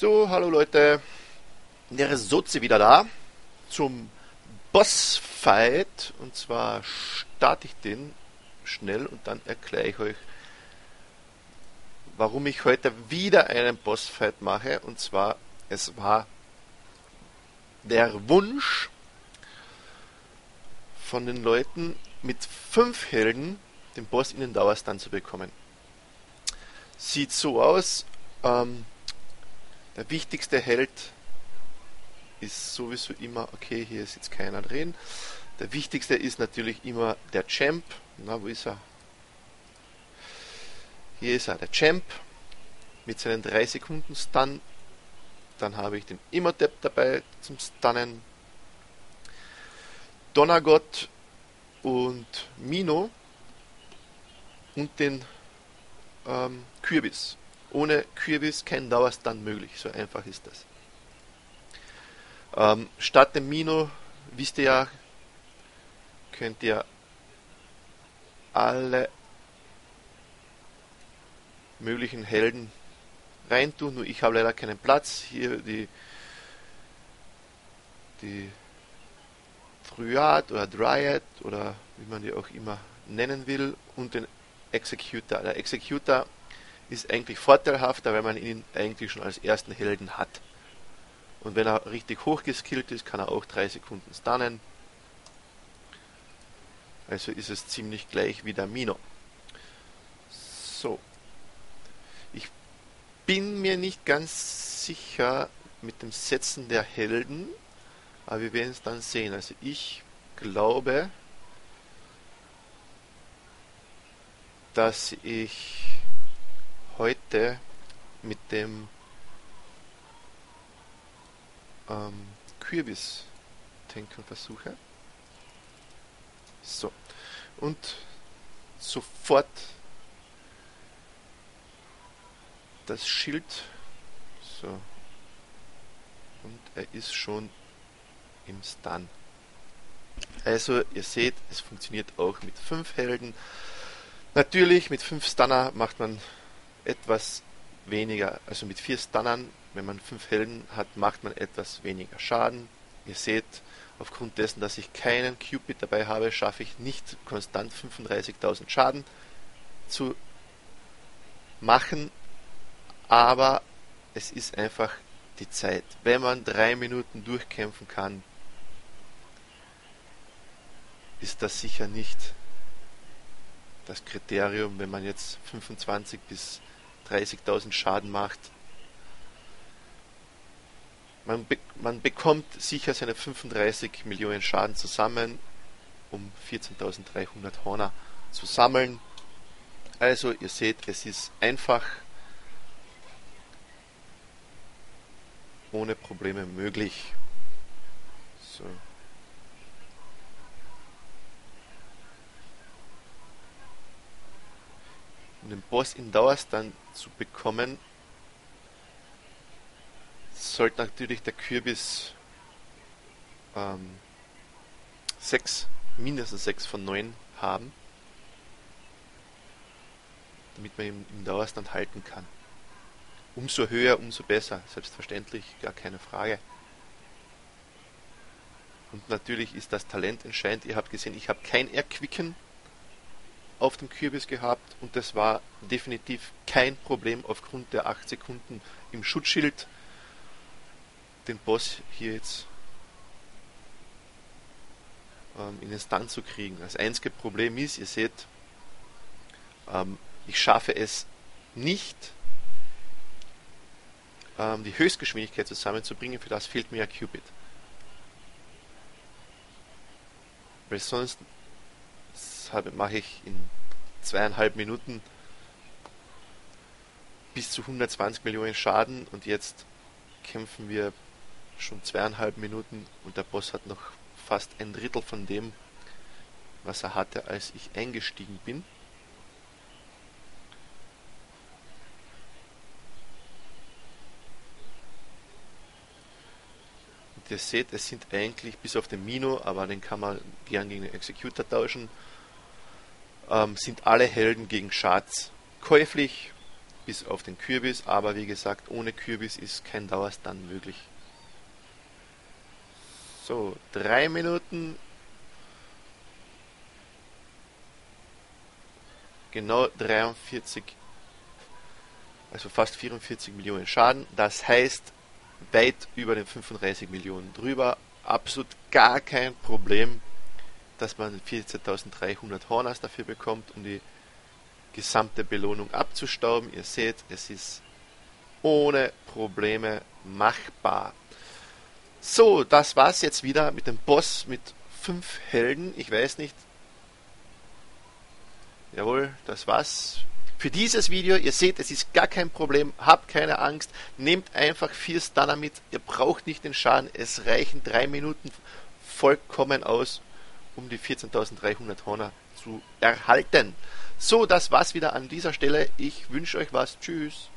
So, hallo Leute. Der Sozi wieder da zum Bossfight. Und zwar starte ich den schnell und dann erkläre ich euch, warum ich heute wieder einen Bossfight mache. Und zwar, es war der Wunsch von den Leuten, mit fünf Helden den Boss in den Dauerstand zu bekommen. Sieht so aus, ähm, der wichtigste Held ist sowieso immer, okay, hier ist jetzt keiner drin. Der wichtigste ist natürlich immer der Champ. Na, wo ist er? Hier ist er, der Champ mit seinen 3 Sekunden Stun. Dann habe ich den Immotep dabei zum Stunnen. Donnergott und Mino und den ähm, Kürbis. Ohne Kürbis kein Dauerstun möglich, so einfach ist das. Ähm, statt dem Mino, wisst ihr ja, könnt ihr alle möglichen Helden reintun, nur ich habe leider keinen Platz. Hier die, die Dryad oder Dryad oder wie man die auch immer nennen will und den Executor. Der Executor ist eigentlich vorteilhafter, weil man ihn eigentlich schon als ersten Helden hat. Und wenn er richtig hoch geskillt ist, kann er auch 3 Sekunden stunnen. Also ist es ziemlich gleich wie der Mino. So. Ich bin mir nicht ganz sicher mit dem Setzen der Helden, aber wir werden es dann sehen. Also ich glaube, dass ich heute mit dem ähm, Kürbis tanken versuche. So. Und sofort das Schild. So. Und er ist schon im Stun. Also, ihr seht, es funktioniert auch mit 5 Helden. Natürlich, mit 5 Stunner macht man etwas weniger, also mit 4 Stunnern, wenn man 5 Helden hat, macht man etwas weniger Schaden. Ihr seht, aufgrund dessen, dass ich keinen Cupid dabei habe, schaffe ich nicht konstant 35.000 Schaden zu machen, aber es ist einfach die Zeit. Wenn man drei Minuten durchkämpfen kann, ist das sicher nicht das Kriterium, wenn man jetzt 25 bis 30.000 Schaden macht. Man, be man bekommt sicher seine 35 Millionen Schaden zusammen, um 14.300 Horner zu sammeln. Also ihr seht, es ist einfach ohne Probleme möglich. So. Um den Boss in Dauerstand zu bekommen, sollte natürlich der Kürbis ähm, 6, mindestens 6 von 9 haben, damit man ihn im Dauerstand halten kann. Umso höher, umso besser, selbstverständlich, gar keine Frage. Und natürlich ist das Talent entscheidend. Ihr habt gesehen, ich habe kein Erquicken auf dem Kürbis gehabt und das war definitiv kein Problem aufgrund der 8 Sekunden im Schutzschild den Boss hier jetzt ähm, in den Stun zu kriegen. Das einzige Problem ist, ihr seht, ähm, ich schaffe es nicht, ähm, die Höchstgeschwindigkeit zusammenzubringen, für das fehlt mir ja Cupid. Weil sonst habe, mache ich in zweieinhalb Minuten bis zu 120 Millionen Schaden und jetzt kämpfen wir schon zweieinhalb Minuten und der Boss hat noch fast ein Drittel von dem, was er hatte, als ich eingestiegen bin. Ihr seht, es sind eigentlich bis auf den Mino, aber den kann man gern gegen den Executor tauschen, ähm, sind alle Helden gegen Schatz käuflich, bis auf den Kürbis, aber wie gesagt, ohne Kürbis ist kein Dauerstand möglich. So, drei Minuten. Genau 43, also fast 44 Millionen Schaden. Das heißt, weit über den 35 Millionen drüber. Absolut gar kein Problem, dass man 14.300 Horners dafür bekommt, um die gesamte Belohnung abzustauben. Ihr seht, es ist ohne Probleme machbar. So, das war's jetzt wieder mit dem Boss mit fünf Helden. Ich weiß nicht. Jawohl, das war's für dieses Video. Ihr seht, es ist gar kein Problem. Habt keine Angst. Nehmt einfach vier Stunner mit. Ihr braucht nicht den Schaden. Es reichen drei Minuten vollkommen aus, um die 14.300 Honor zu erhalten. So, das war's wieder an dieser Stelle. Ich wünsche euch was. Tschüss.